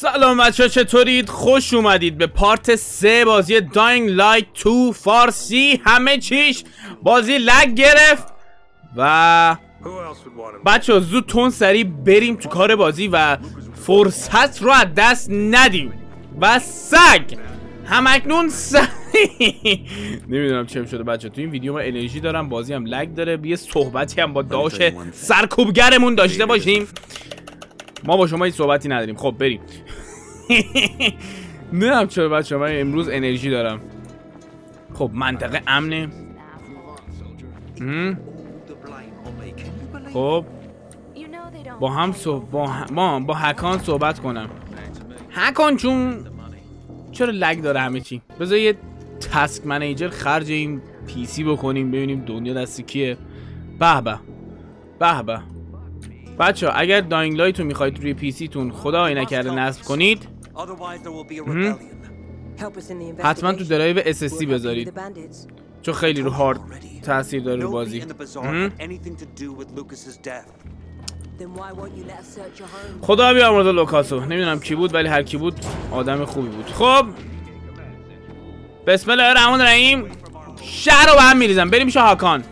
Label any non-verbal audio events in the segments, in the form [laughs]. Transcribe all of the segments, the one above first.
سلام بچه چطورید؟ خوش اومدید به پارت سه بازی داینگ لایت تو فارسی. همه چیش بازی لگ گرفت و بچه زود تون سریع بریم تو کار بازی و فرصت رو از دست ندیم. و سگ همکنون سگ. [laughs] نمی‌دونم چه شده بچه تو این ویدیو ما انرژی دارم بازی هم لگ داره. یه صحبتی هم با داش سرکوبگرمون داشته باشیم. ما با شما این صحبتی نداریم. خب بریم. [laughs] نمی‌دونم چرا بچه من امروز انرژی دارم. خب منطقه امنه. خب با هم صحب... با ما با هکان صحبت کنم. هکان چون چرا لگ داره همه چی؟ بذار یه تسک منیجر خرج این پی سی بکنیم ببینیم دنیا دستی کیه. به به به به. بچه اگر داینگ لایت رو می‌خواید روی پی سی تون خدا آینه کرده نصب کنید حتما تو درایو SSD بذارید. چون خیلی رو هارد تاثیر داره رو بازی. خدا بیامرز لوکاسو. نمی‌دونم کی بود ولی هر کی بود آدم خوبی بود. خب. بسم الله الرحمن الرحیم. شهر رو به هم میریزم. بریم میشه هاکان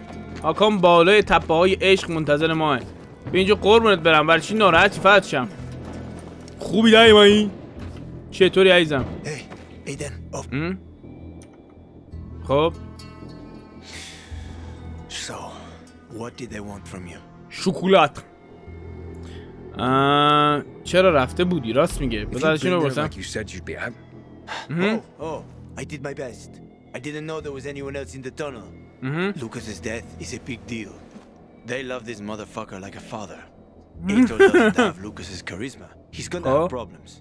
هاکان بالای تپه های عشق منتظر ماه. به اینجا قربونت برم برای چی ناراحتی فتشم؟ خوبی دایمایی چطوری عیزم ای ایدن او... خب. So, what did they want from you? شکولات آه... چرا رفته بودی؟ راست میگه. بذارش اینو برسم I They love this motherfucker like a father. Aitor doesn't have Lucas's charisma. He's gonna oh. have problems.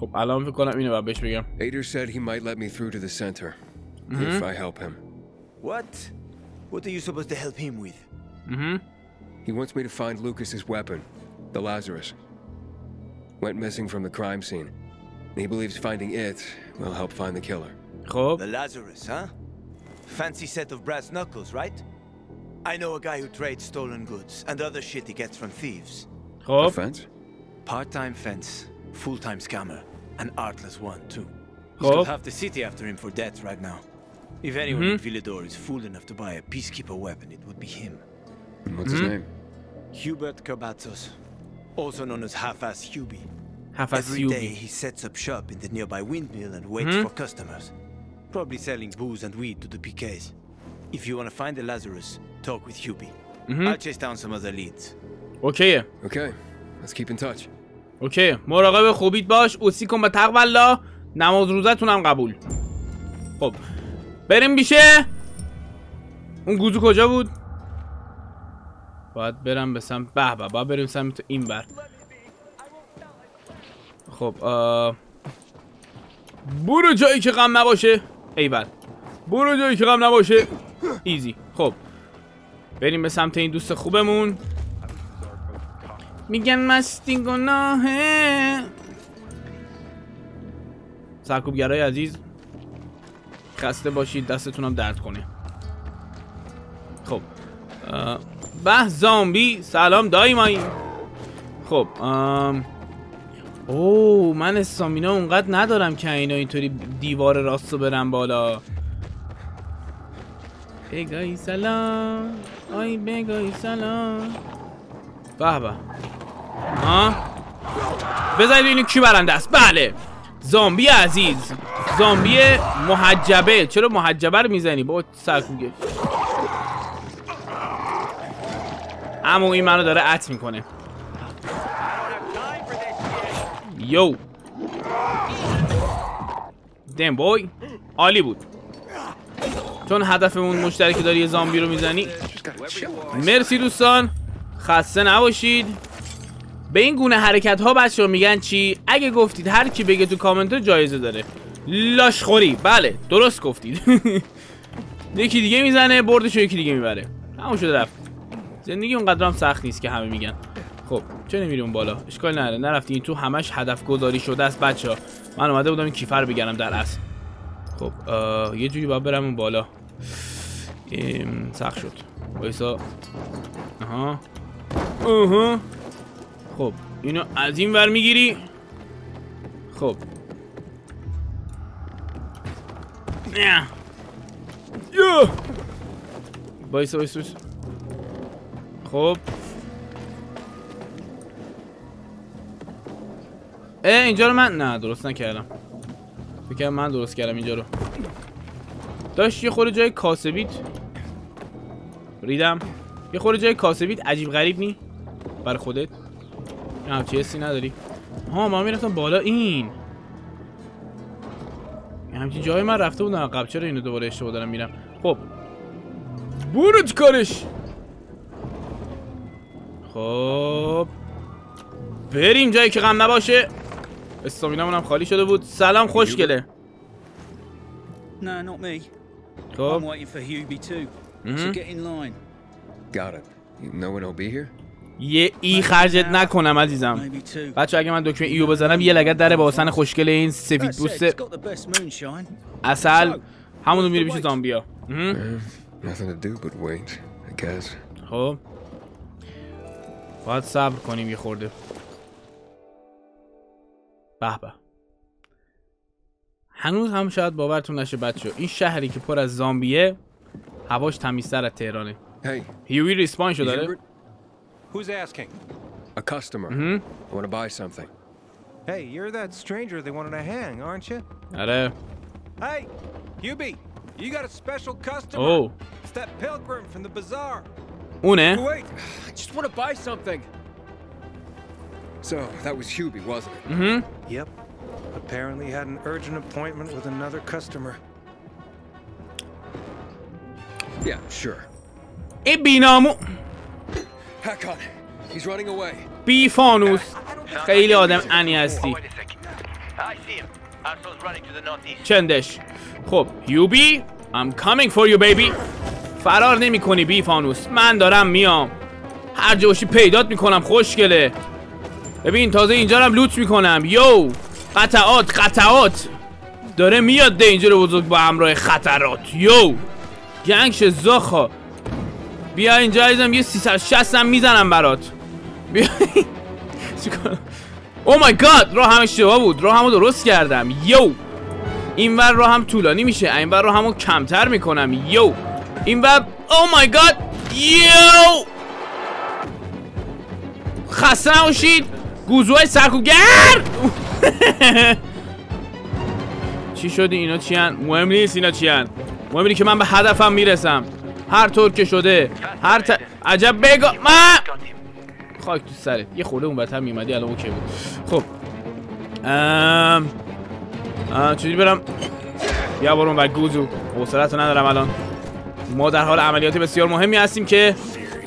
خب الان فکر کنم اینو باید بهش بگم. Aitor said he might let me through to the center mm -hmm. if I help him. What? What are you supposed to help him with? Mm. He wants me to find Lucas's weapon, the Lazarus. Went missing from the crime scene. He believes finding it will help find the killer. خب. The Lazarus, huh? Fancy set of brass knuckles, right? I know a guy who trades stolen goods and other shit he gets from thieves. Rob. A fence? Part-time fence, full-time scammer, an artless one too. He's got half the city after him for debt right now. If anyone mm -hmm. in Villedor is fool enough to buy a peacekeeper weapon, it would be him. What's mm -hmm. his mm-hmm. name? Hubert Kerbatzos, also known as Half-Ass Hubie. Half-Ass Hubie. Every day he sets up shop in the nearby windmill and waits mm -hmm. for customers. Probably selling booze and weed to the PKs. If you want to find the Lazarus, talk with Hubie. I'll chase down some other leads. اوکیه Okay, let's keep in touch. اوکی مراقب خوبیت باش. اوسی کن به تقولا نماز روزتون هم قبول. خب. بریم بیشه. اون گوزو کجا بود؟ باید برم به سمت به به باید بریم سمت این بر. خب آه... برو جایی که غم نباشه. ایول برو جایی که غم نباشه. ایزی خب. بریم به سمت این دوست خوبمون. میگن مستی گناهه سرکوبگرای عزیز خسته باشید دستتونم درد کنه. خب. به زامبی سلام دایمایی خب او من استامینا اونقدر ندارم که اینا اینطوری دیوار راستو برم بالا. بگای سلام. آی بگای سلام. به به ها؟ بذارید اینو کی برنده است. بله. زامبی عزیز. زامبی محجبه. چرا محجبه رو می‌زنی؟ با سرکوگه اما این منو داره عط می‌کنه. یو. دم بوی. عالی بود. چون هدفمون مشترک داری یه زامبی رو می‌زنی. مرسی دوستان. خسته نباشید. به این گونه حرکت ها بچه ها میگن چی؟ اگه گفتید هر کی بگه تو کامنت جایزه داره. لاشخوری بله درست گفتید. [laughs] یکی دیگه می‌زنه بردش یکی دیگه می‌بره. همون شده رفت. زندگی اونقدر هم سخت نیست که همه میگن. خب چه نمیری بالا؟ اشکال نداره. نرفتی تو همش هدف گذاری شده است بچه ها من اومده بودم این کیفر بگیرم در اصل. خب یه جوری باید برم اون بالا. سخت شد. وایسا. آها. آها خب اینو از این ور می‌گیری. خب. نه. یو بایس بایس بایس خب. اه اینجا رو من نه درست نکردم. فکر من درست کردم اینجا رو. داشت یه خورده جای کاسبیت. ریدم. یه خورده جای کاسبیت عجیب غریب نی. برای خودت. نه چه حسی نداری. ها ما می‌رفتم بالا. این. همچین جای من رفته بودم. قبل چرا اینو دوباره اشتباه دارم میرم؟ خب. برو کارش. خب. بریم جایی که غم نباشه. استامینمون هم خالی شده بود سلام خوشگله No, not me. خب I'm waiting for Hubie too. Mhm. So get in line. Got it. Know when he'll be here? یه ای خرجت نکنم عزیزم. بچه اگه من دکمه ایو بزنم یه لگت در باسن خوشگل این سفید پوست moonshine. اصل همونو میره پیش زامبیا guess. خب باید صبر کنیم یه خورده به به هنوز هم شاید باورتون نشه بچه این شهری که پر از زامبیه هواش تمیزتر از تهرانه Hey, هیوی ریسپان شده داره? Who's asking? A customer. Mhm. I want to buy something. Hey, you're that stranger they wanted to hang, aren't you? آره Hey, Hubie, you got a special customer. او It's that pilgrim from the bazaar. اونه Wait, I just want to buy something. So, that was Hubie, wasn't it? مهم. Yep. Apparently had an urgent appointment with another customer. Yeah, sure. این بینامو Hakon, he's running away. بی فانوس خیلی آدم انی هستی Wait a second. I see him. Arso's running to the northeast. چندش خب یوبی I'm coming for you baby فرار نمی کنی بی فانوس من دارم میام هر جا باشی پیدات میکنم خوشگله ببین تازه اینجا هم لوت می‌کنم. یو! قطعات قطعات! داره میاد دینجر بزرگ با همراه خطرات. یو! گنگش زاخا! بیا اینجا عزیزم یه 360 هم می‌زنم برات. بیا. او مای گاد راه هم اشتباه بود. راه همو درست کردم. یو! این ور رو هم طولانی میشه. این ور رو همو کمتر می‌کنم. یو! این ور او مای گاد یو! خسته نباشید! گوزوهای سرکوبگر! [laughs] چی شدی؟ اینا چی هن؟ مهم نیست اینا چی هن. مهم که من به هدفم می‌رسم. هر طور که شده. هر ت... عجب بگا من. خاک تو سرت. یه خورده اون بدتر میومدی الان اوکی بود. خب. ام. چجوری برم؟ بیا برو و گوزو. حوصلت رو ندارم الان. ما در حال عملیات بسیار مهمی هستیم که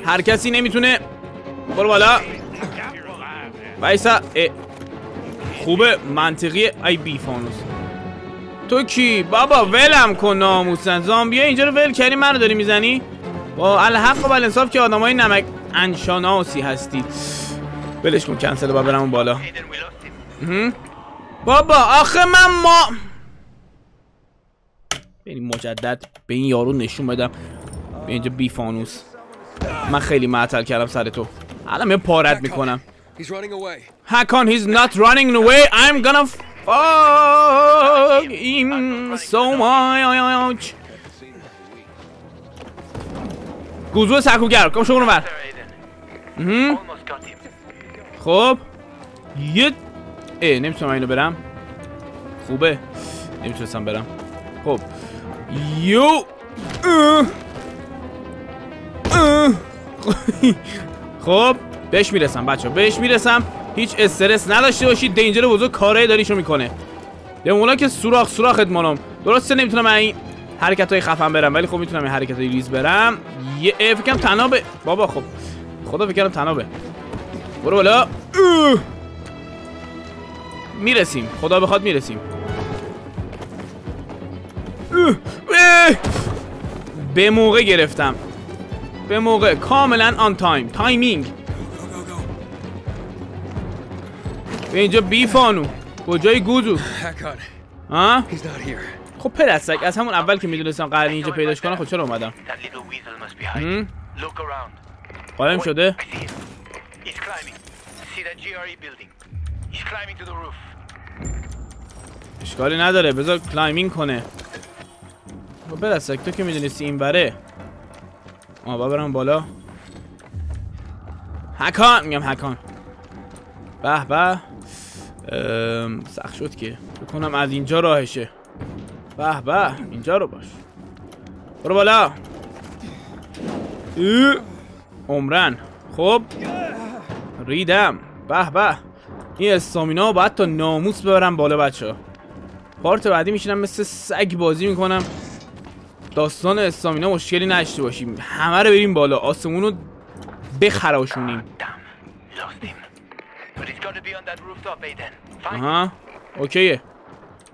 هر کسی نمی‌تونه برو بالا. وایسا. خوبه منطقی ای بی فانوس. تو کی؟ بابا ولم کن ناموسن. زامبیا اینجا رو ول کردی منو داری می‌زنی؟ با الحق و بالانصاف که آدمای نمک انشاناسی هستید ولش کن کنسل با برم بالا. بابا آخه من ما بریم مجدد به این یارو نشون بدم. به اینجا بی فانوس. من خیلی معطل کردم سر تو. الان یه پارت می‌کنم. He's running away. Hakon, he's not running away. I'm gonna fuck him so much. گوزو سرکوبگر کم شو بر. خب یه اه نمی‌تونم اینو برم خوبه نمی‌تونستم برم خب یو. خب بهش می‌رسم بچه بهش می‌رسم. هیچ استرس نداشته باشید دینجر بزرگ کارهای داریشو می‌کنه. به که سوراخ سوراخت مانم. درسته نمی‌تونم این حرکت های خفن برم ولی خب می‌تونم این حرکت های ریز برم. یه فکرم تنابه بابا خب. خدا فکرم تنابه برو بالا. می‌رسیم. خدا بخواد می‌رسیم. به موقع گرفتم. به موقع. کاملا آن تایم تایمینگ. به اینجا بی فانو. کجای گوزو؟ ها؟ خب پدستک از همون اول که می‌دونستم قرار اینجا پیداش کنم خب چرا اومدم؟ قایم شده؟ اشکالی نداره بذار کلایمینگ کنه. خب پدستک تو که می‌دونستی این بره؟ آبا برم بالا. هکان میگم هکان به به. سخت شد که. بکنم از اینجا راهشه. به به اینجا رو باش. برو بالا. عمرن. خب. ریدم. به به. این استامینا باید تا ناموس ببرم بالا بچه ها. پارت بعدی میشینم مثل سگ بازی می‌کنم. داستان استامینا مشکلی نداشته باشیم. همه رو بریم بالا. آسمون رو بخراشونیم. آها اوکیه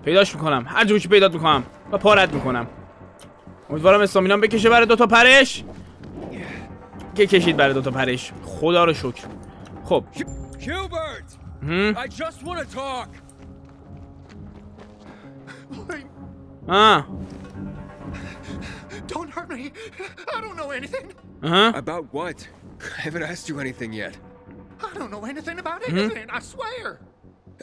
پیداش می‌کنم هر جور که پیدات می‌کنم و پارت می‌کنم امیدوارم استامینام بکشه برای دوتا پرش که کشید برای دوتا پرش خدا رو شکر خب Hubert! هم. I just want to talk! آه Don't hurt me. I don't know anything. آها About what? I haven't asked you anything yet. I don't know anything about anything. I swear.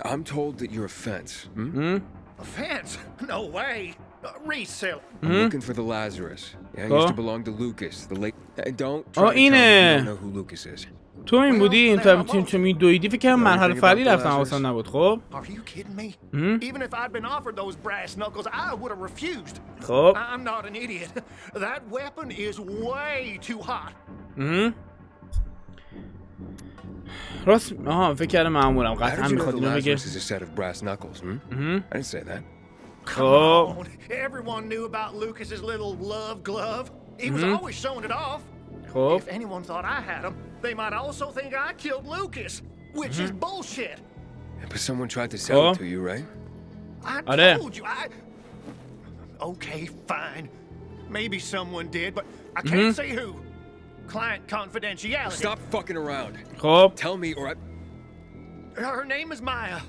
I'm told that you're a fence. Hmm? Offense? No way. Uh, resale. I'm looking for the Lazarus. Yeah, Oh. used to belong to Lucas, the late. Uh, don't Oh, try to tell me you اینه. don't know who Lucas is. تو این بودی این تا تو تو میدویدی فکر کنم مرحله فعلی رفتم حواسم نبود خب Are you kidding me? Even if I'd been offered those brass knuckles, I would have refused. خب I'm not an idiot. [laughs] That weapon is way too hot. مهم. راست آها فکر کردم معمولم How قطعا did you know میخواد the اینو بگه Lazarus is a set of brass knuckles? Hmm? I didn't say that. خب Oh, everyone knew about Lucas's little love glove. He was always showing it off. خب If anyone thought I had him, they might also think I killed Lucas, which is bullshit. But someone tried to sell Oh. it to you, right? I Are told you, I. Okay, fine. Maybe someone did, but I can't say who. Client confidentiality. Stop fucking around. خب Tell me, or I. Her name is Maya.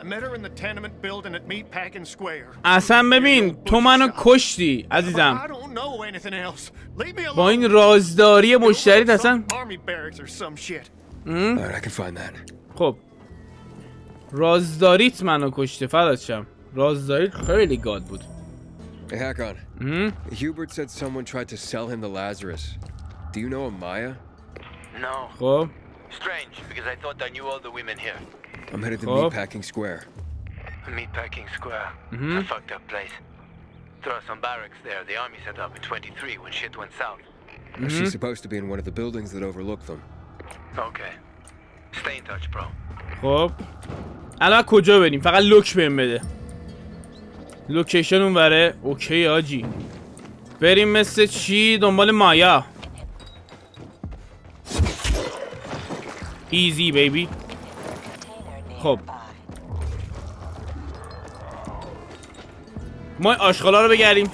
I met her in the tenement building at Meatpacking Square. اصلا ببین تو منو کشتی عزیزم I don't know anything else. Leave me alone. با این رازداری مشتریت Some اصلا Army barracks or some shit. Alright, I can find that. خب رازداریت منو کشته فدات شم رازداریت خیلی گاد بود Hey, Hakon. Hmm? Hubert said someone tried to sell him the Lazarus. Do you know Amaya? No. Hello? Strange, because I thought I knew all the women here. I'm headed to Hello? Meatpacking Square. Meatpacking Square? Mm -hmm. A fucked up place. There are some barracks there the army set up in 23 when shit went south. Mm -hmm. She's supposed to be in one of the buildings that overlook them. Okay. Stay in touch, bro. خب الان کجا بریم فقط لوک بهم بده لوکیشن اون بره اوکی آجی. بریم مثل چی؟ دنبال مایا. ایزی بیبی خب. ما آشغالا رو بگردیم.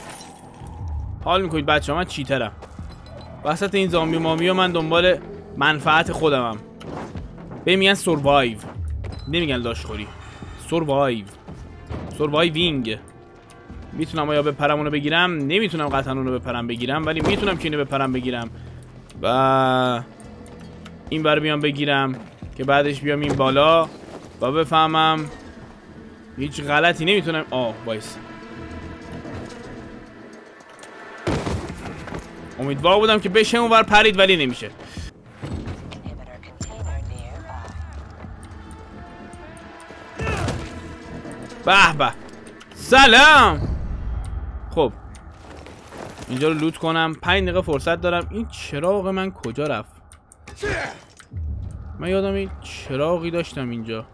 حال می‌کنید بچه من چیترم. وسط این زامبی مامی و من دنبال منفعت خودمم به میگن سروایو. نمیگن لاشخوری. سروایو. سروایوینگ. می‌تونم آیا بپرم اونو بگیرم؟ نمی‌تونم قطعا اونو بپرم بگیرم ولی می‌تونم که اینو بپرم بگیرم. و این بر بیام بگیرم که بعدش بیام این بالا و بفهمم هیچ غلطی نمی‌تونم. آه وایس. امیدوار بودم که بشه اونور پرید ولی نمیشه. به به. سلام! خب. اینجا رو لوت کنم. پنج دقیقه فرصت دارم. این چراغ من کجا رفت؟ من یادم این چراغی داشتم اینجا.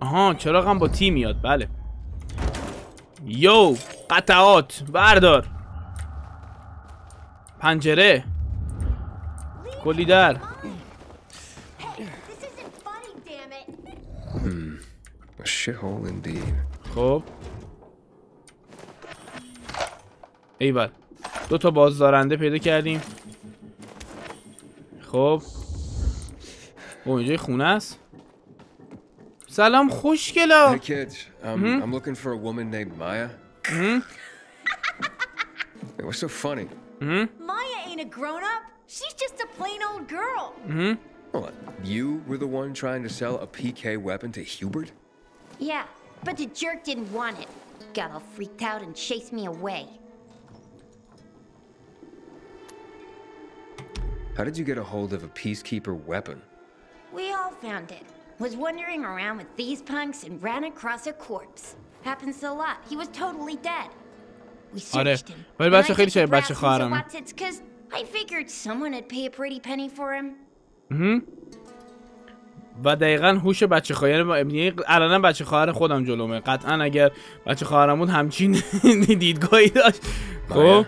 آها چراغم با تی میاد. بله. یو قطعات بردار. پنجره. کلی در. Indeed. خب. ایول دو تا بازدارنده پیدا کردیم. خب. او اینجا یه خونه است؟ سلام خوشگلا Hey kids, um, I'm looking for a woman named Maya. Hey, what's so funny? Maya ain't a grown up. She's just a plain old girl. What? You were the one trying to sell a PK weapon to Hubert? Yeah, but the jerk didn't want it. Got all freaked out and chased me away. How did you get a hold of a peacekeeper weapon? We all found it. Was wandering around with these punks and ran across a corpse. Happens a lot. He was totally dead. We آره. searched him. ولی And I بچه خیلی took the brass into خواهرمه. Watsits 'cause I figured someone would pay a pretty penny for him. و دقیقا هوش بچه خواهر یعنی الان بچه خواهر خودم جلومه قطعا اگر بچه خواهرم بود همچین دیدگاهی داشت خب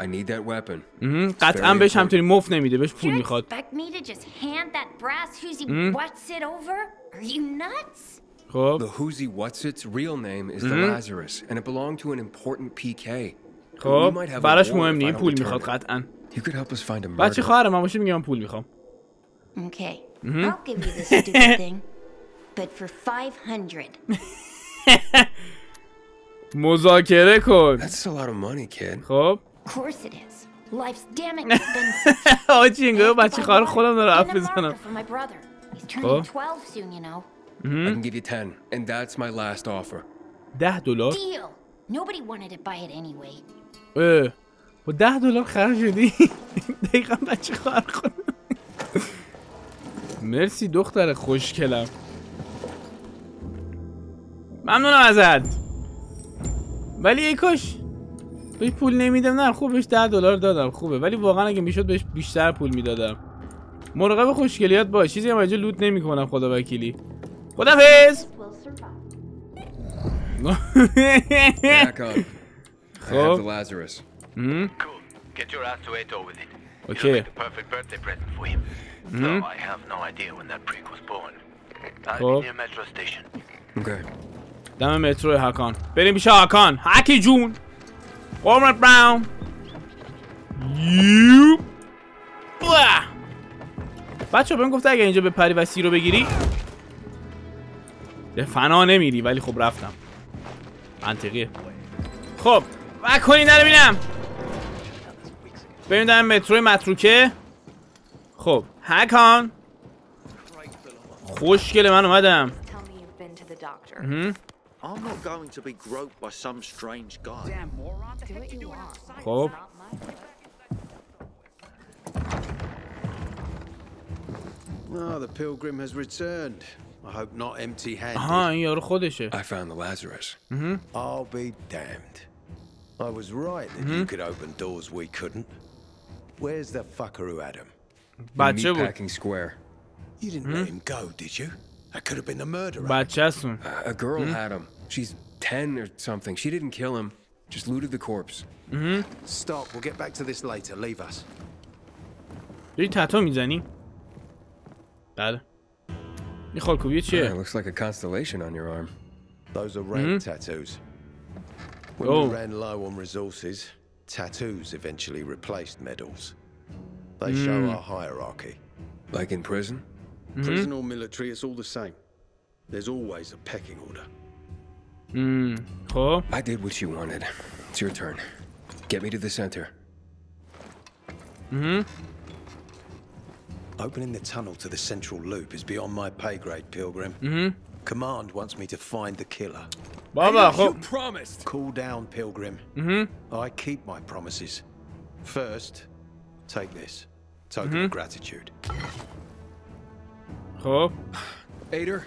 I need that weapon. مهم. قطعا بهش همطوری مفت نمیده بهش پول You میخواد expect me to just hand that brass Hoosie what's it over? Are you nuts? خب The Whoozy What's Its real name is the Lazarus, and it belonged to an important PK. We خب might have a براش war مهم if I نیست don't پول return میخواد it. قطعا You could help us find a بچه murderer. خواهرم هم باشه میگه من پول میخوام Okay, I'll give you this stupid thing. But for 500. [laughs] مذاکره کن That's a lot of money, kid. خب Of Course it is. Life's damn expensive. آجی انگار بچه خواهر خودم داره حرف And a بزنم marker for my brother. He's turning Oh. 12 soon, you know. I can give you 10, and that's my last offer. ده دلار Deal. Nobody wanted to buy it anyway. اه. با ده دلار خرج شدی دقیقا بچه خواهر خودم مرسی دختر خوشکلم ممنونم ازت ولی ای کاش بهش پول نمیدم. نه خوب بهش 10 دلار دادم. خوبه. ولی واقعا اگه می‌شد بهش بیشتر پول می‌دادم. مراقب خوشگلیات باش. چیزی هم اینجا لوت نمی‌کنم خدا وکیلی. خدافظ [laughs] خب. اوکی خب hmm? hmm? دم مترو هاکان بریم پیش هاکان هکی جون. قرمت براون یوپ بچه بهم گفته اگه اینجا به پری و سی رو بگیری به فنا نمیری ولی خب رفتم. منطقیه. خب و کنین نره بینم بریم در مترو متروکه. خب هاکان خوشگل من اومدم. Tell me you've been to the doctor. I'm not going to be groped by some strange guy. Do what you want. خب Oh, the pilgrim has returned. I hope not empty-handed. آها این یارو خودشه I found the Lazarus. I'll be damned. I was right that you could open doors we couldn't. Where's the fucker who had him? بچه بود Meatpacking Square. You didn't let him go, did you? That could have been the murderer. بچه هستون A- A girl had him. She's 10 or something. She didn't kill him, just looted the corpse. Stop. We'll get back to this later. Leave us. داری تتو میزنی؟ بله این خالکوبیه Yeah, چیه؟ it looks like a constellation on your arm. Those are rank tattoos. When Oh. we ran low on resources, tattoos eventually replaced medals. They show our hierarchy. Like in prison? Mm -hmm. Prison or military, it's all the same. There's always a pecking order. Hmm. Huh? I did what you wanted. It's your turn. Get me to the center. Mm hmm. Opening the tunnel to the central loop is beyond my pay grade, Pilgrim. Mm hmm. Command wants me to find the killer. Baba, hey, you promised. Cool down, Pilgrim. Mm hmm. I keep my promises. First, take this token mm -hmm. of gratitude. Huh? Aitor,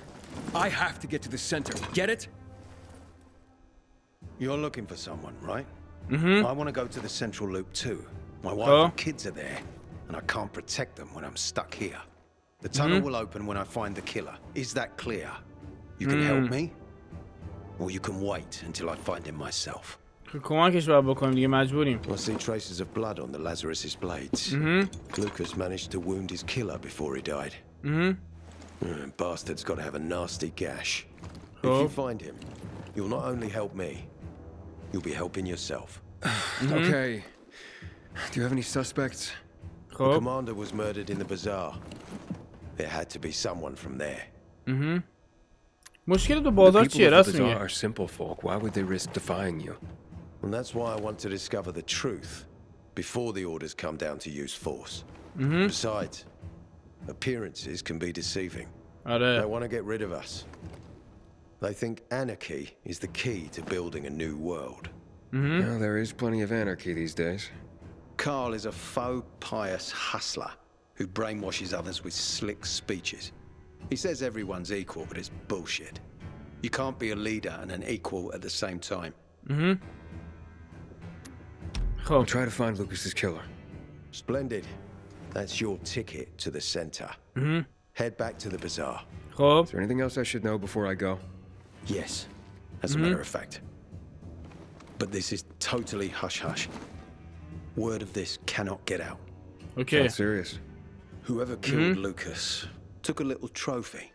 I have to get to the center. Get it? You're looking for someone, right? Mm-hmm. I want to go to the central loop too. My wife and kids are there, and I can't protect them when I'm stuck here. The tunnel mm -hmm. will open when I find the killer. Is that clear? You can mm. help me, or you can wait until I find him myself. I see traces of blood on the Lazarus's blades. Mm -hmm. Lucas managed to wound his killer before he died. Mm -hmm. Mm, bastard's got to have a nasty gash. Oh. If you find him, you'll not only help me, you'll be helping yourself. [sighs] Okay. Do you have any suspects? The commander was murdered in the bazaar. There had to be someone from there. Mm-hmm. Muşkeli the bazaar yarasmıyor. are simple folk. Why would they risk defying you? And that's why I want to discover the truth before the orders come down to use force. Mm -hmm. Besides, Appearances can be deceiving. They want to get rid of us. They think anarchy is the key to building a new world. Mm -hmm. Well, there is plenty of anarchy these days. Carl is a faux pious hustler who brainwashes others with slick speeches. He says everyone's equal, but it's bullshit. You can't be a leader and an equal at the same time. Mm-hmm. Oh. I'll try to find Lucas's killer. Splendid. That's your ticket to the center. Mm -hmm. Head back to the bazaar. خب. Is there anything else I should know before I go? Yes, as a mm-hmm. matter of fact. But this is totally hush hush. Word of this cannot get out. Okay. Not serious. Whoever killed mm-hmm. Lucas took a little trophy,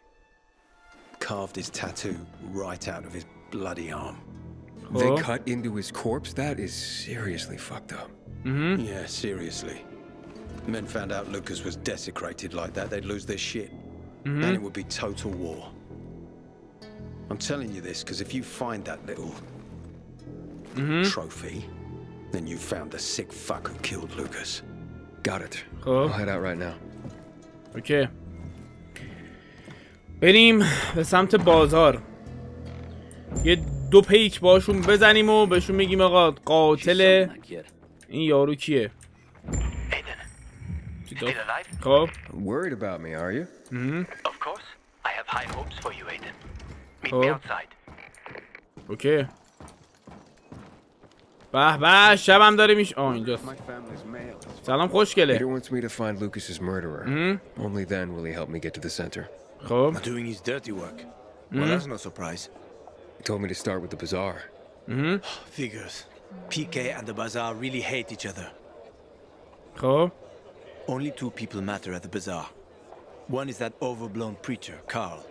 carved his tattoo right out of his bloody arm. They cut into his corpse? That is seriously fucked up. Mm -hmm. Yeah, seriously. Men found out Lucas was desecrated like that, they'd lose their shit. And it would be total war. I'm telling you this because if you find that little trophy, then you found the sick fuck who killed Lucas. Got it. خب I'll head out right now. اوکی بریم به سمت بازار یه دو پیک باشون بزنیم و بهشون بگیم آقا قاتل این یارو کیه چی داد؟ خب Worried about me, are you? Of course. I have high hopes for you, Aiden. Meet Oh. me outside. اوکی به به شبم داره میش آه اینجاست سلام خوشگله Peter wants me to find Lucas's murderer. Only then will he help me get to the center. خب Not doing his dirty work. Well, that's no surprise. He told me to start with the bazaar. [sighs] Figures. PK and the bazaar really hate each other. خب Only two people matter at the bazaar. One is that overblown preacher, Carl.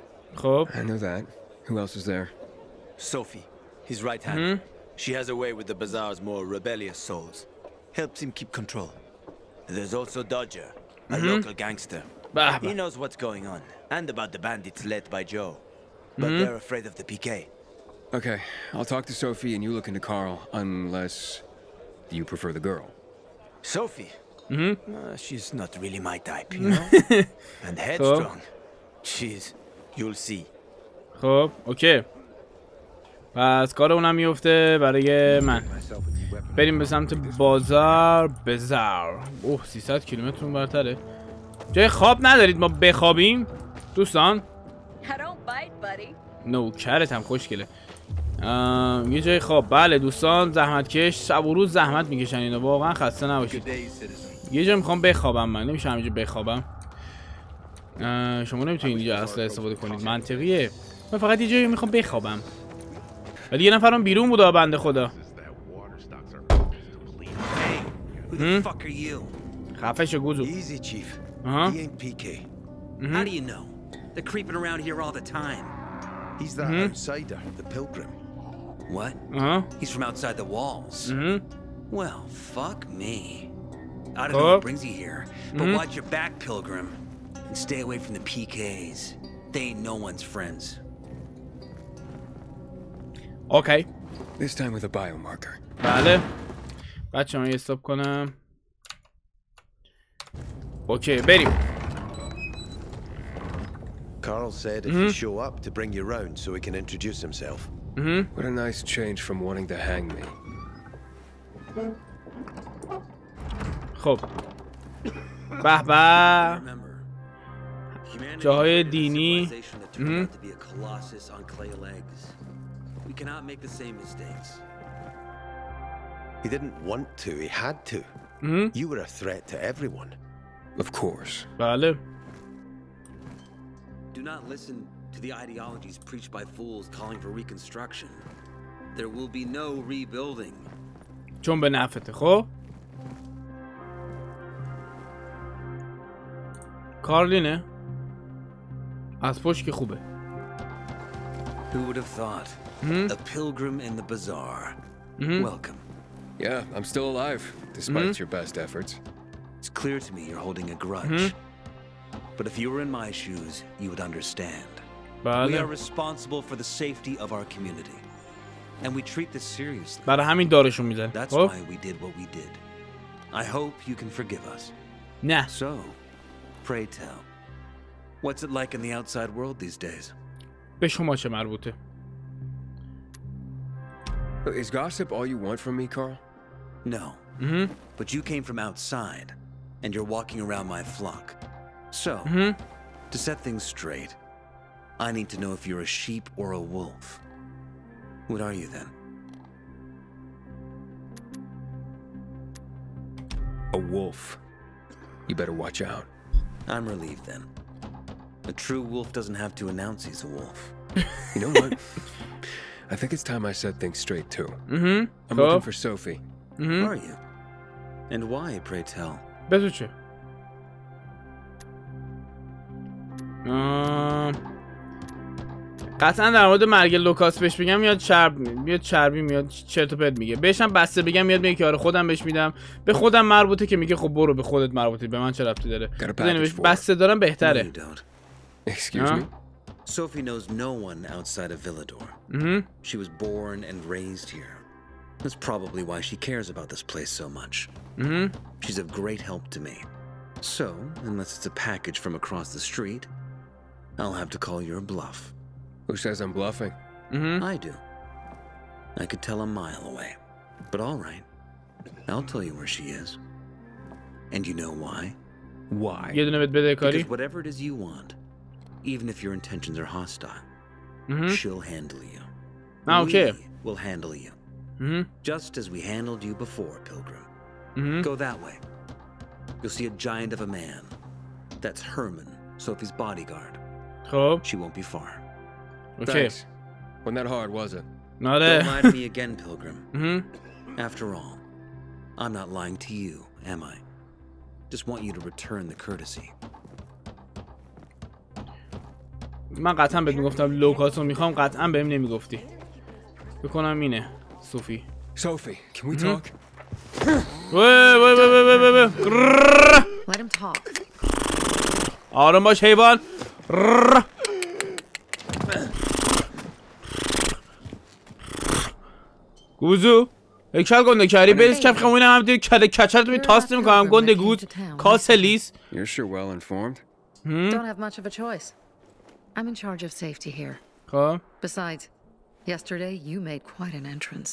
I know that. Who else is there? Sophie, his right hand. Mm -hmm. She has a way with the bazaar's more rebellious souls. Helps him keep control. There's also Dodger, a mm -hmm. local gangster. Bah, bah. He knows what's going on, and about the bandits led by Joe. But mm -hmm. they're afraid of the PK. Okay, I'll talk to Sophie and you look into Carl, unless you prefer the girl. Sophie? Uh, she's not really my type, you [laughs] know? and headstrong. She's... You'll see. خب اوکی پس کار اونم میفته برای من. بریم به سمت بازار. بزار. اوه 300 کیلومتر اون برتره. جای خواب ندارید ما بخوابیم؟ دوستان. I don't bite, buddy. نوکرت هم خوشگله. ام، یه جای خواب. بله دوستان زحمت کش. شب و روز زحمت می‌کشن اینا. واقعا خسته نباشید. یه جا می‌خوام بخوابم من نمیشه همینجا بخوابم شما نمی‌تونید اینجا اصلا استفاده کنید منطقیه من فقط یه جایی می‌خوام بخوابم ولی یه نفرم بیرون بود آ، بنده خدا شو گوزو Easy, Chief. Uh-huh. He ain't PK. How do you know? They're creeping around here all the time. He's that outsider, the pilgrim. What? آها He's from outside the walls. مهم. Well, fuck me. I don't know Oh. what brings you here, but watch your back, Pilgrim. And stay away from the PKs. They ain't no one's friends. اوکی This time with a biomarker. بله بچه من یه استاپ کنم اوکی بریم Carl said if you show up to bring you round so he can introduce himself. What a nice change from wanting to hang me. خب به به Remember, humanity جاهای created a دینی. civilization that turned out to be a colossus on clay legs. We cannot make the same mistakes. He didn't want to, he had to. You were a threat to everyone. Of course. بله Do not listen to the ideologies preached by fools calling for reconstruction. There will be no rebuilding. چون به نفته خب کارلینه از پشت که خوبه Who would have thought? A pilgrim in the bazaar. Welcome. Yeah, I'm still alive, despite your best efforts. It's clear to me you're holding a grudge. But if you were in my shoes, you would understand. We بله are responsible for the safety of our community. And we treat this seriously. برای همین دارشون میزنه That's خب why we did what we did. I hope you can forgive us. نه So, pray tell, what's it like in the outside world these days? به شما چه مربوطه Look, Is gossip all you want from me, Carl? No. Mhm. But you came from outside, and you're walking around my flock. So, Mhm. to set things straight, I need to know if you're a sheep or a wolf. What are you then? A wolf. You better watch out. I'm relieved then. A true wolf doesn't have to announce he's a wolf. [laughs] you know what? I think it's time I said things straight too. Mm-hmm. I'm cool. looking for Sophie. Mm-hmm. Are you? And why, pray tell? Bez Um. قطعا در مورد مرگ لوکاس بهش بگم میاد چرب میاد چربی میاد چرت و پرت میگه بهش هم بسته بگم میاد میگه که آره خودم بهش میدم به خودم مربوطه که میگه خب برو به خودت مربوطه به من چه ربطی داره Got a بزنی بهش package for her. بسته دارم بهتره. Excuse me? Sophie knows no one outside of Villador. Mhm. She was born and raised here. That's probably why she cares about this place so much. Mhm. She's of great help to me. So, unless it's a package from across the street, I'll have to call your bluff. Who says I'm bluffing? Mm -hmm. I do. I could tell a mile away. But all right. I'll tell you where she is. And you know why? Why? Because whatever it is you want, even if your intentions are hostile, mm -hmm. she'll handle you. Ah, okay. We will handle you. Mm -hmm. Just as we handled you before, Pilgrim. Go that way. You'll see a giant of a man. That's Herman, Sophie's bodyguard. Oh. She won't be far. اوکی Thanks. Wasn't that hard, was it? آره Don't lie to me again, Pilgrim. [laughs] Mhm. After all, I'm not lying to you, am I? Just want you to return the courtesy. من قطعا بهت میگفتم لوکاس رو میخوام قطعا بهم نمیگفتی بکنم اینه صوفی Sophie, can we talk? وای وای وای وای وای وای. گرررر. Let him talk. آروم باش حیوان گوزو اکشل گنده کردی بریز کف خمونه هم دیگه کده کچل می تاست میکنم گنده گوز کاس لیس You're sure well informed. Don't have much of a choice. I'm in charge of safety here. خب Besides, yesterday you made quite an entrance.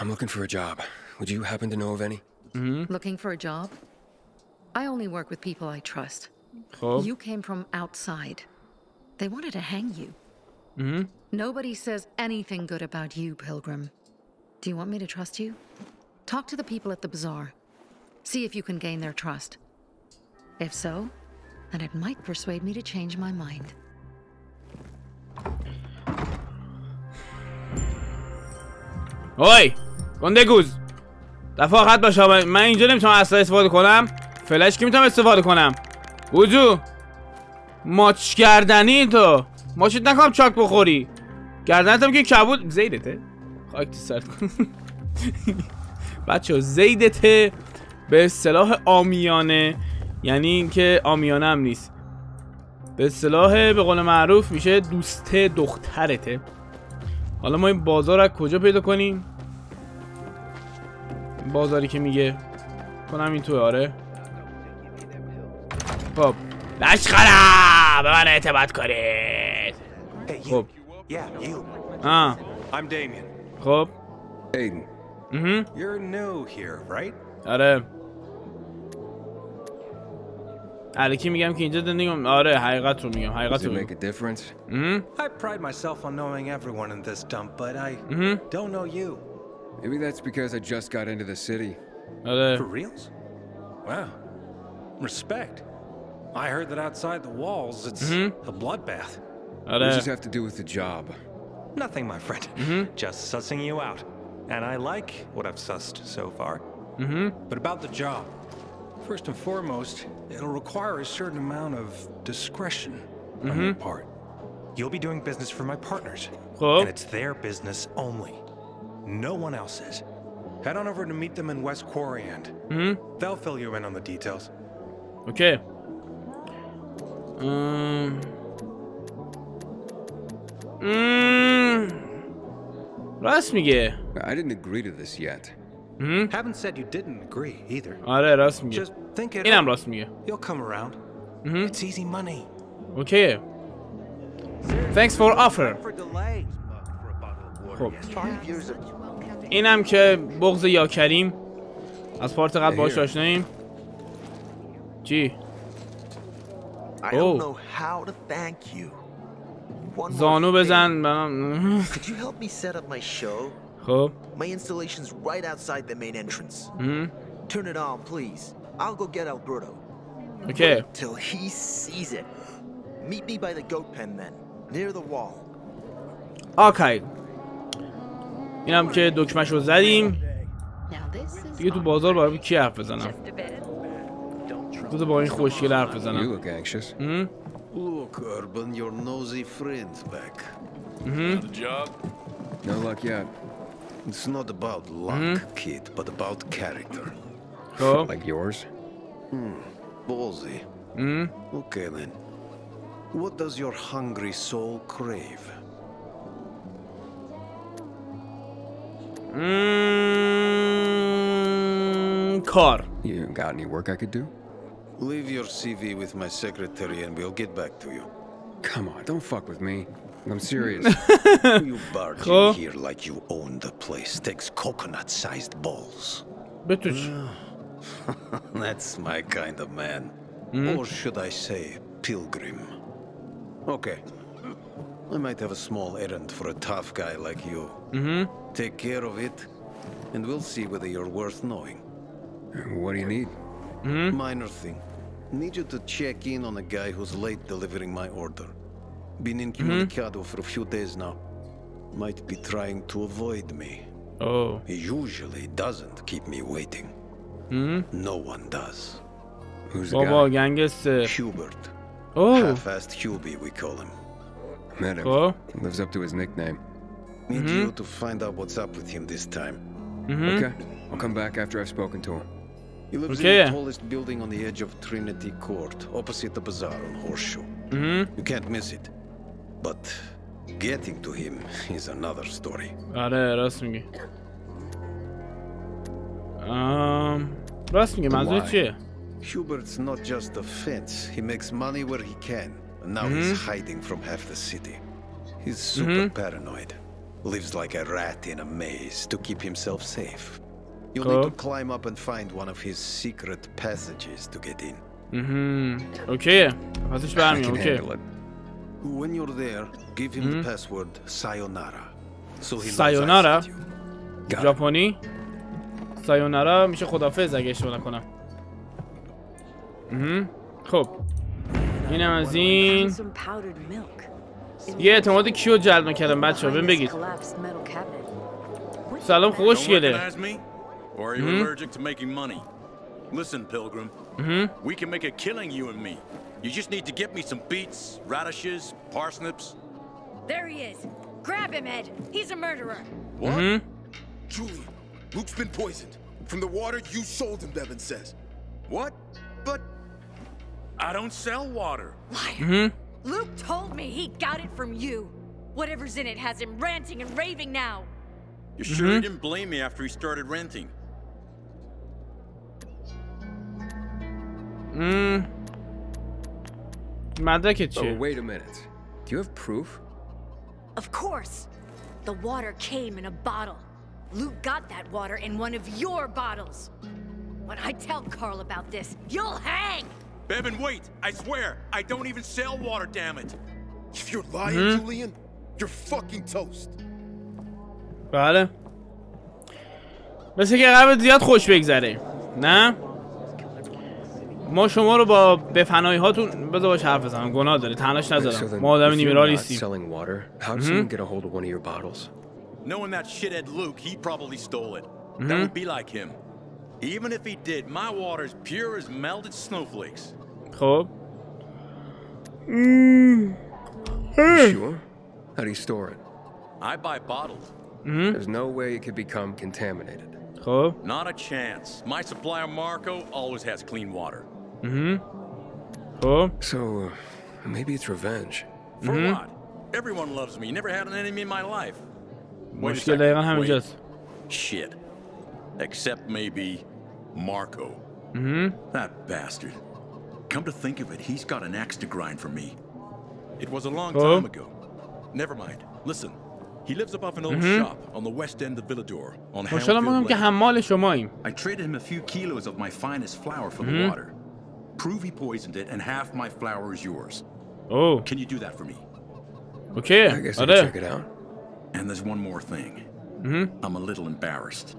I'm looking for a job. Would you happen to know of any? Looking for a job? I only work with people I trust. خب You came from outside. They wanted to hang you. Nobody says anything good about you, Pilgrim. Do you want me to trust you? Talk to the people at the bazaar. See if you can gain their trust. If so, then it might persuade me to change my mind. اوی گنده گوز. دفعه آخر باشه من- اینجا نمی‌تونم اصلا استفاده کنم. فلش که می‌تونم استفاده کنم؟ گوزو ماچ کردنی تو. ماچت نکنم چاک بخوری. گردنت هم که کبود. زیدته. خاک تو سرت کن. بچه زیدته به اصطلاح آمیانه. یعنی اینکه آمیانه هم نیست. به اصطلاح به قول معروف میشه دوست دخترته. حالا ما این بازار از کجا پیدا کنیم؟ بازاری که میگه. کنم این توی آره. خب. لشخرم به من اعتماد کنید. خب. آه. I'm Damien. خب Aiden, مهم. You're new here, right? آره الکی میگم که اینجا زندگی کنم. آره حقیقت رو میگم حقیقت does رو it make میگم a difference? مهم. I pride myself on knowing everyone in this dump, but I Mhm. don't know you. Maybe that's because I just got into the city. آره For reals? Wow. Respect. I heard that outside the walls, it's a bloodbath. What آره does this have to do with the job? Nothing, my friend. Mm -hmm. Just sussing you out. And I like what I've sussed so far. Mm -hmm. But about the job. First and foremost, it'll require a certain amount of discretion mm -hmm. on your mm-hmm. part. You'll be doing business for my partners. Hello? And it's their business only. No one else's. Head on over to meet them in West Quarryand. Mm They'll fill you in on the details. Okay. Um... ام... راست میگه I didn't agree to this yet. Haven't said you didn't agree either. آره راست میگه Just think it اینم over. راست میگه You'll come around. Mhm. It's easy money. اوکی Thanks for offer خب اینم که بغض یا کریم از پارت قبل باش آشناییم چی؟ I Oh. don't know how to thank you. زانو. بزن برام Could you help me set up my show? خب My installation's right outside the main entrance. Turn it on, please. I'll go get Alberto. اوکی Wait till he sees it. Meet me by the goat pen then, near the wall. آکی اینم که دکمش رو زدیم دیگه تو بازار باید کی حرف بزنم بذار با این خوشگل حرف You بزنم Look, Urban, your nosy friend's back. Mm -hmm. The job? No luck yet. It's not about luck, mm -hmm. kid, but about character. Oh. [laughs] Like yours? Hmm. Ballsy. Mm -hmm. Okay, then. What does your hungry soul crave? Mm, car. You got any work I could do? Leave your CV with my secretary and we'll get back to you. Come on, don't fuck with me. I'm serious. [laughs] you barge cool. in here like you own the place. Takes coconut-sized balls. British. [laughs] That's my kind of man. Mm. Or should I say, pilgrim. Okay. I might have a small errand for a tough guy like you. Mm -hmm. Take care of it, and we'll see whether you're worth knowing. What do you need? Mm -hmm. Minor thing. Need you to check in on a guy who's late delivering my order. Been incommunicado mm -hmm. for a few days now. Might be trying to avoid me. Oh. He usually doesn't keep me waiting. Mm -hmm. No one does. Who's the Baba guy? Genghis, uh... Hubert. Oh. Half-assed Hubie, we call him. Met him. Oh. Lives up to his nickname. Need mm -hmm. you to find out what's up with him this time. Mm -hmm. Okay. I'll come back after I've spoken to him. He lives okay. in the tallest building on the edge of Trinity Court, opposite the bazaar on Horseshoe. Mm -hmm. You can't miss it. But getting to him is another story. Are. Um, Hubert's not just a fence. He makes money where he can. And now mm -hmm. he's hiding from half the city. He's super mm -hmm. paranoid. Lives like a rat in a maze to keep himself safe. You'll need to climb up and find one of his secret passages to get in. مهم. اوکیه پسش برمیام it. When you're there, give him the password Sayonara. So he Sayonara? ژاپنی سایونارا میشه خدافظ اگه اشتباه نکنم. خب اینم از این. یه اعتماد کیو جلب نکردم بچه ها بگید. سلام خوشگله? Or are you hmm? allergic to making money? Listen, Pilgrim. Hmm? We can make a killing, you and me. You just need to get me some beets, radishes, parsnips. There he is. Grab him, Ed. He's a murderer. What? Hmm? Julian, Luke's been poisoned. From the water you sold him, Devin says. What? But I don't sell water. Liar. Luke told me he got it from you. Whatever's in it has him ranting and raving now. You sure he didn't blame me after he started renting? مم. مدرکت Oh, چیه wait a minute. Do you have proof? Of course. The water came in a bottle. Luke got that water in one of your bottles. When I tell Carl about this, you'll hang! Bevan, wait! I swear, I don't even sell water, damn it! If you're lying, Julian, you're fucking toast. بله مثل که قرار زیاد خوش بگذره نه ما شما رو با به فنایی هاتون بذار باش حرف بزنم گناه داره تنهاش So نذارم then, ما آدم if you're نیمرال not نیستیم selling water, how did someone get a hold of one of your bottles? Knowing that shithead Luke, he probably stole it. That would be like him. Even if he did, my water's pure as melted snowflakes. خب You sure? How do you store it? I buy bottled. There's no way it could become contaminated. خب Not a chance. My supplier Marco always has clean water. Mm-hmm. Oh. So, uh, maybe it's revenge. For mm -hmm. what? Everyone loves me. Never had an enemy in my life. Başkalarına. Shit. Except maybe Marco. Mm-hmm. That bastard. Come to think of it, he's got an axe to grind for me. It was a long time ago. Never mind. Listen. He lives above an old mm -hmm. shop on the west end of Villedor on Houndfield I traded him a few kilos of my finest flour for mm -hmm. the water. Prove he poisoned it, and half my flour is yours. Oh. Can you do that for me? Okay. I guess I'll check it out. And there's one more thing. Mm -hmm. I'm a little embarrassed.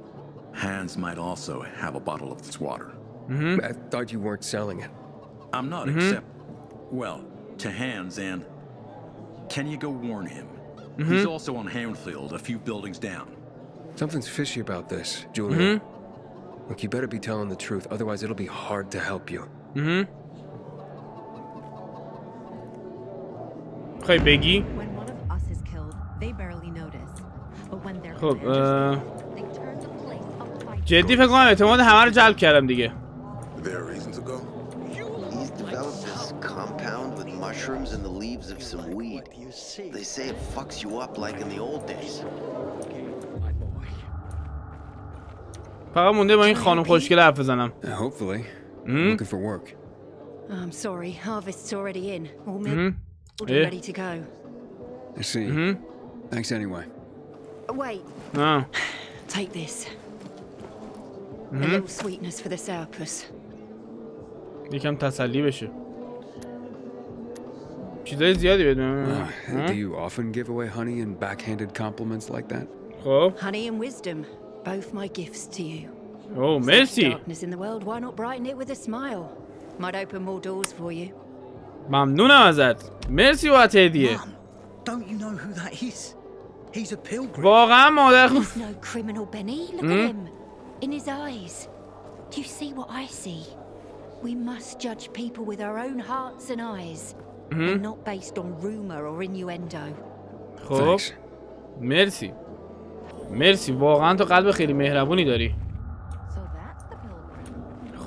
Hans might also have a bottle of this water. Mm -hmm. I thought you weren't selling it. I'm not, mm -hmm. except, well, to Hans and. Can you go warn him? Mm-hmm. He's also on Houndfield, a few buildings down. Something's fishy about this, Julian. Mm-hmm. Look, you better be telling the truth, otherwise it'll be hard to help you. Mhm. Hej, Biggie. خب جدی فکر کنم اعتماد همه رو جلب کردم دیگه. They say it fucks you up like in the old days. فقط مونده با این خانم خوشگل حرف بزنم. Hmm? Looking for work. I'm sorry, harvest's already in. All milk Mhm. all Yeah. ready to go. I see. Mhm. Thanks anyway. Wait, آه. [sighs] take this. A Mhm. little sweetness for the sourpuss. یکم تسلی بشه چیزای زیادی بدم Uh, do you often give away honey and backhanded compliments like that? خب Honey and wisdom, both my gifts to you. Such مرسی darkness in the world, why not brighten it with a smile? Might open more doors for you. ممنونم ازت مرسی بابت هدیه Don't you know who that is? He's a pilgrim. واقعا مادر He's no criminal, Benny. Look Hmm? at him. In his eyes. Do you see what I see? We must judge people with our own hearts and eyes, Mhm. and not based on rumor or innuendo. خب مرسی مرسی واقعا تو قلب خیلی مهربونی داری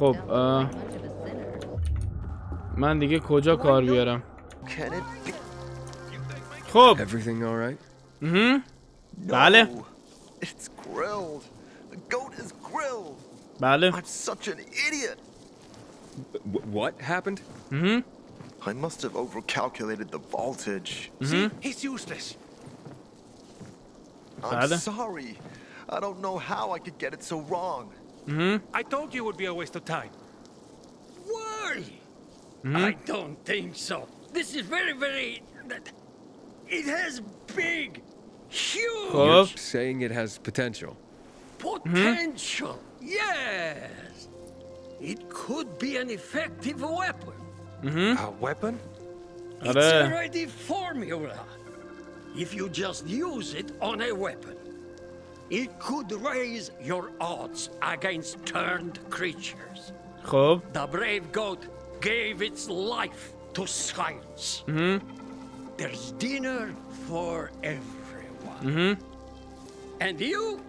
خب اه، من دیگه کجا کار بیارم Can it be? خب Everything all right? مهم. بله No, It's grilled. The goat is grilled. بله I'm such an idiot. what happened? مهم. I must have overcalculated the voltage. Mhm. He's useless. I'm Bale. sorry. I don't know how I could get it so wrong. Mm-hmm. I told you it would be a waste of time. Why? Mm -hmm. I don't think so. This is very, very... It has big, huge... You're saying it has potential. Potential, mm -hmm. yes. It could be an effective weapon. Mm -hmm. A weapon? It's already formula. If you just use it on a weapon. It could raise your odds against turned creatures. خب The brave goat gave its life to science. Mm -hmm. There's dinner for everyone. Mm -hmm. And you?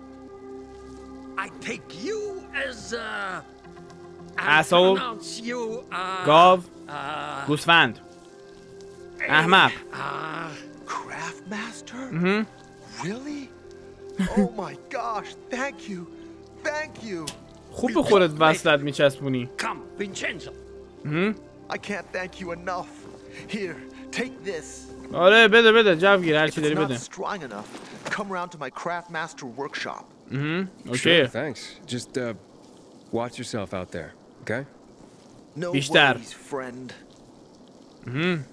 I take you as a... Asshole. You, Gov. Uh, Ahmad. Uh, Craftmaster? Mm -hmm. Really? oh my gosh, thank you. Thank you. خوب به خودت وصلت میچسبونی come Vincenzo. مهم. I can't thank you enough. Here, take this. آره بده بده جو گیر هر If چی it's داری not بده strong enough, come round to my Craftmaster workshop. مهم. Sure, اوکی thanks. Just uh, watch yourself out there, okay? No بیشتر. worries, friend. مهم.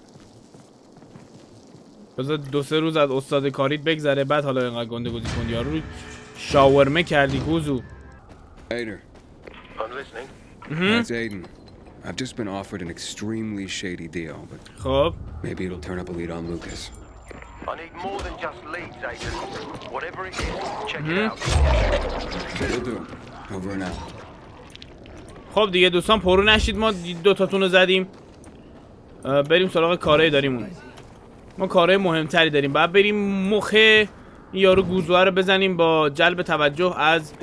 بذار دو سه روز از استاد کاریت بگذره بعد حالا اینقدر گنده گوزی کن یارو رو شاورمه کردی گوزو Aiden. I'm listening. مهم. That's Aiden. I've just been offered an extremely shady deal, but خب maybe it'll turn up a lead on Lucas. I need more than just leads, Aiden. Whatever it is, check Mhm. it out. Will do. Over and out. خب دیگه دوستان پرو نشید ما دو تاتون رو زدیم بریم سراغ کارهای داریمون ما کارهای مهمتری داریم بعد بریم مخ این یارو گوزوه رو بزنیم با جلب توجه از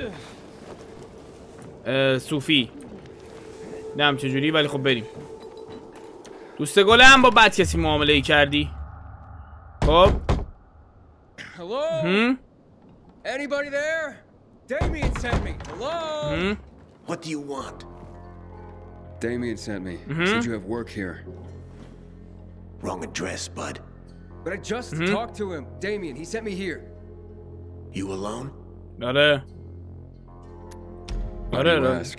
صوفی نم چجوری ولی خب بریم دوست گلم با بد کسی معامله ای کردی خب? Hmm? Anybody there? Damien sent me. Hello? Hmm? What do you want? Damien sent me. Said you have work here. Wrong address, bud. But I just Mhm. talked to him. Damien, he sent me here. You alone? آره Why do آره you آره ask?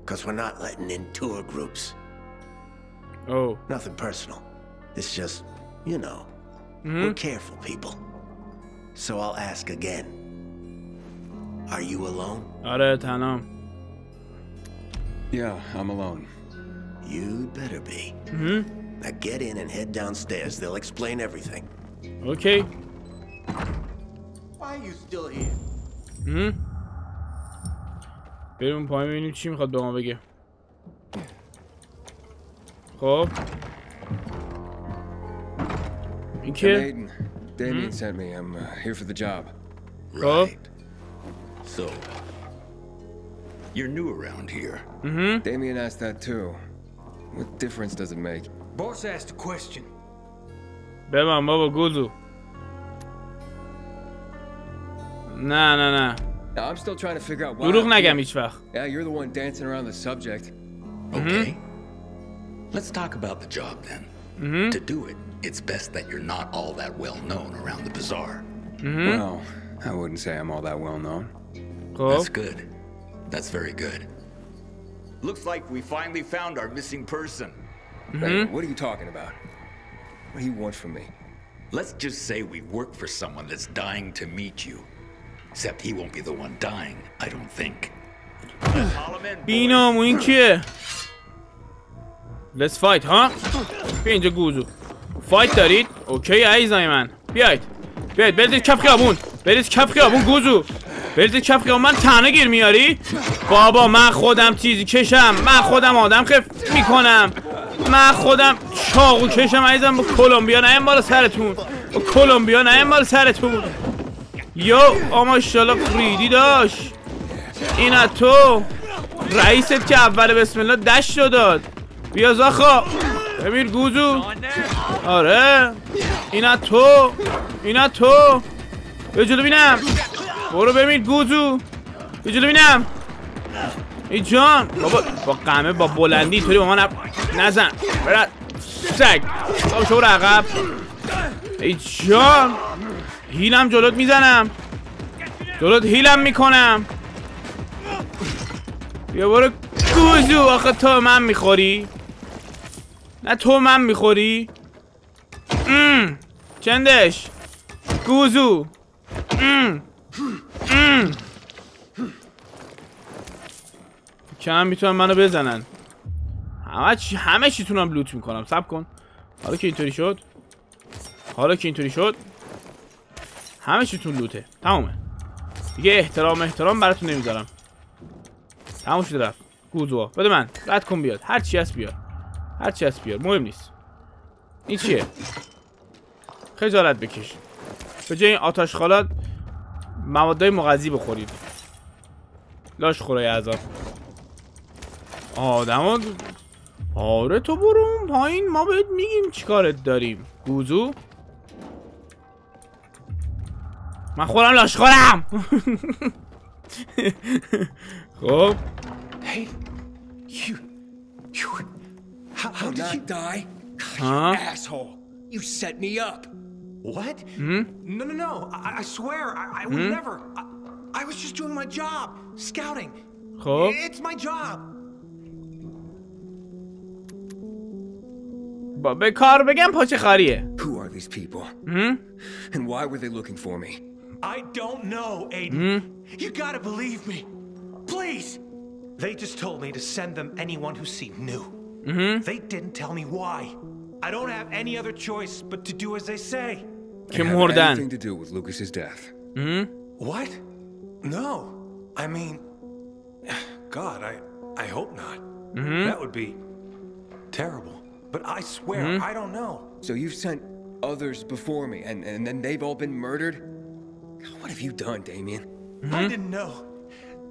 Because we're not letting in tour groups. Oh. Nothing personal. It's just, you know, Mhm. we're careful people. So I'll ask again. Are you alone? آره تنام Yeah, I'm alone. You'd better be. Mhm. Now get in and head downstairs. They'll explain everything. اوکی Why are you still here? هم؟ بریم اون پایین ببینیم چی میخواد به ما بگه خب این I'm که Aiden. Damien sent me. I'm uh, here for the job. خب So, you're new around here. Mhm. Damien asked that too. What difference does it make? Boss asked a question. Bema Mobo Guzu. Nah, nah, nah. No, I'm still trying to figure out why. Duruk hiç. Yeah, you're the one dancing around the subject. Mhm. Okay. Mm -hmm. Let's talk about the job then. Mm -hmm. To do it, it's best that you're not all that well known around the bazaar. Mm -hmm. Well, I wouldn't say I'm all that well known. Cool. That's good. That's very good. Looks like we finally found our missing person. Hey, what are you talking about? What do you want from me? Let's just say we work for someone that's dying to meet you. Except he won't be the one dying, I don't think. بینام این کیه Let's fight ها بیا اینجا گوزو فایت دارید اوکی عزیزای من بیاید بیاید برید کف خیابون برید کف خیابون گوزو برید کف خیابون من تنها گیر میاری بابا من خودم چیزی کشم من خودم آدم خف می‌کنم من خودم چاقو کشم عزیزم با کلمبیا نه بالا سرتون. با کلمبیا نه بالا سرتون. یو آماشالله ریدی داشت. این از تو. رئیست که اول بسم الله دشت رو داد. بیا زاخا. ببین گوزو. آره. این از تو. این از تو. یه جلو بینم. برو ببین گوزو. یه جلو بینم. ای جان. بابا با قمه با بلندی طوری با ما نب... نزن. برد سگ. بابا شو عقب. ای جان. هیلم جلوت می‌زنم. جلوت هیلم می‌کنم. بیا برو. گوزو. آخه تو من می‌خوری؟ نه تو من می‌خوری؟ ام. چندش؟ گوزو. ام. ام. کنم می‌تونن منو بزنن. همه چی همه چیتونم لوت می‌کنم. سب کن. حالا که اینطوری شد. حالا که اینطوری شد. همه چیتون لوته تمومه. دیگه احترام احترام براتون نمی‌ذارم. تموم شده رفت. گوزوا. بده من. رد کن بیاد. هر چی هست بیار. هر چی هست بیار. مهم نیست. این چیه؟ خجالت بکش. به جای این آتش خالات موادای مغذی بخورید. لاش خورای عذاب. آدم آره تو برو اون پایین ما بهت میگیم چیکارت داریم گوزو من خودم لاشخورم خب Hey, you, you, how, how did you die? Huh? asshole! You set me up. What? Hmm? No, no, no! I, I swear, I, I would Hmm? never. I, I was just doing my job, scouting. خب It's my job. با به کار بگم پاچه خاریه Who are these people? Hmm? And why were they looking for me? I don't know, Aiden. Hmm? You gotta believe me. Please. They just told me to send them anyone who seemed new. Mhm. They didn't tell me why. I don't have any other choice but to do as they say. They have مردن. anything to do with Lucas's death. Hmm? What? No. I mean, [sighs] God, I I hope not. Mhm. That would be terrible. but I swear, mm -hmm. I don't know. So you've sent others before me, and, and then they've all been murdered? What have you done, Damien? Mm -hmm. I didn't know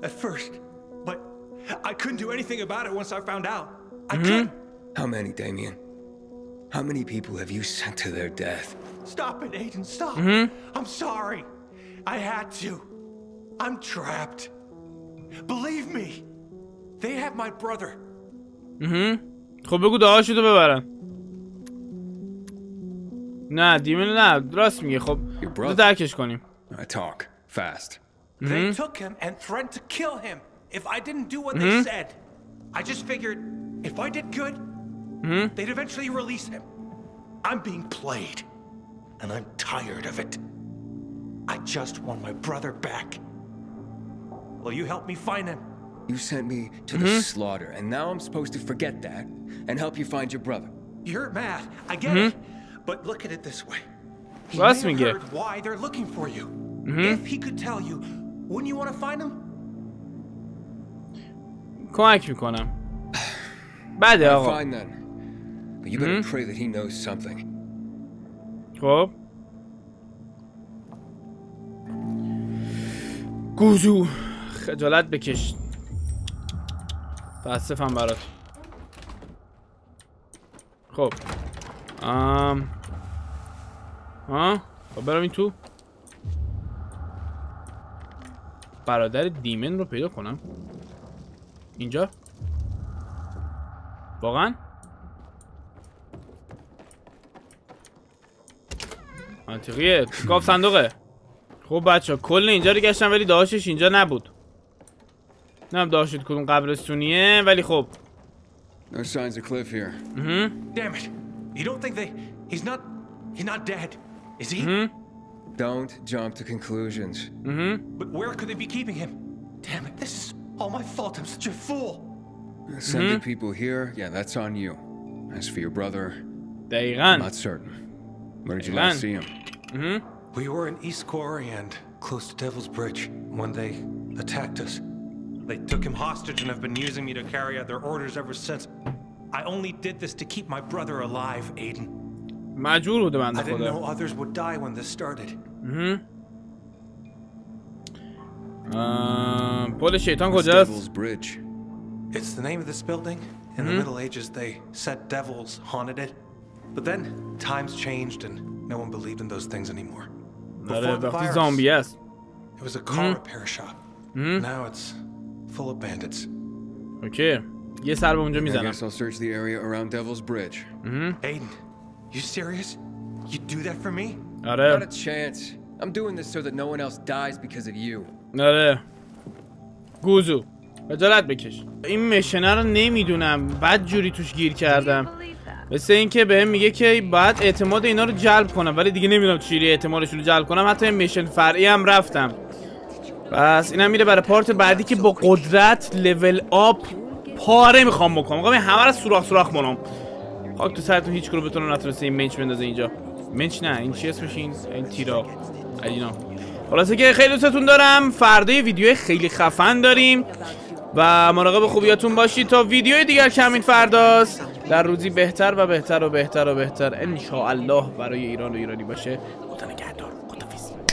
at first, but I couldn't do anything about it once I found out. I mm -hmm. couldn't. How many, Damien? How many people have you sent to their death? Stop it, Aiden, stop. Hmm? I'm sorry. I had to. I'm trapped. Believe me, they have my brother. Mm-hmm. خب بگو دعاشو ببرن نه دیمن نه راست میگه خب بذار درکش کنیم I talk fast. They Mhm. took him and threatened to kill him if I didn't do what Mhm. they said. I just figured if I did good, Mhm. they'd eventually release him. I'm being played, and I'm tired of it. I just want my brother back. Will you help me find him? You sent me to the slaughter, and now I'm supposed to forget that and help you find your brother. You're mad. I get Mhm. it. But look at it this way. He Well, that's may have me, yeah. heard why they're looking for you. Mhm. If he could tell you, wouldn't you want to find him? کمک میکنم بده I'm آقا fine then. But you better Mhm. pray that he knows something. خب گوزو خجالت بکش تاسفم برات. خب. ام. ها؟ خب برم این تو. برادر دیمن رو پیدا کنم. اینجا؟ واقعا؟ منطقیه. گاف صندوقه. خب بچه کل اینجا رو گشتم ولی داشتش اینجا نبود. نم داشت کدوم قبرستونیه ولی خب No signs of Cliff here. Mm Damn it. You don't think they he's not he's not dead, is he? Mm-hmm. Don't jump to conclusions. Mm-hmm. But where could they be keeping him? Damn it, this is all my fault. I'm such a fool. Sending mm -hmm. people here, yeah, that's on you. As for your brother, Damien. I'm not certain. Where did you last see him? Mm-hmm. We were in East Corriand, close to Devil's Bridge, when they attacked us. They took him hostage and have been using me to carry out their orders ever since. I only did this to keep my brother alive, Aiden. مجبور بوده بنده I didn't know خدا others would die when this started. مهم. آم، پل شیطان What's کجاست Devil's Bridge. It's the name of this building. In the Mhm. Middle Ages, they said devils haunted it. But then times changed and no one believed in those things anymore. آره Before the وقتی virus, زامبی است it was a car Mhm. repair shop. Mhm. Now it's full of bandits. اوکی یه سر به اونجا I می‌زنم guess I'll search the area around Devil's Bridge. Aiden, you serious? You do that for me? آره Not a chance. I'm doing this so that no one else dies because of you. آره گوزو خجالت بکش این مشنه رو نمی‌دونم بد جوری توش گیر کردم مثل اینکه بهم میگه که باید اعتماد اینا رو جلب کنم ولی دیگه نمی‌دونم چجوری اعتمادشون رو جلب کنم حتی این میشن فرعی هم رفتم پس اینم میره برای پارت بعدی که با قدرت لول آپ پاره می‌خوام بکنم. می‌خوام همه رو سوراخ سوراخ کنم خاک تو سرتون هیچ کنو بتونه نتونسته این منچ بندازه اینجا. منچ نه این چی اسمش این؟ این تیرا. اینا خلاصه که خیلی دوستتون دارم. فردا ویدیو خیلی خفن داریم و مراقب خوبیاتون باشید تا ویدیوی دیگر کمین فرداست. در روزی بهتر و بهتر و بهتر و بهتر ان الله برای ایران و ایرانی باشه.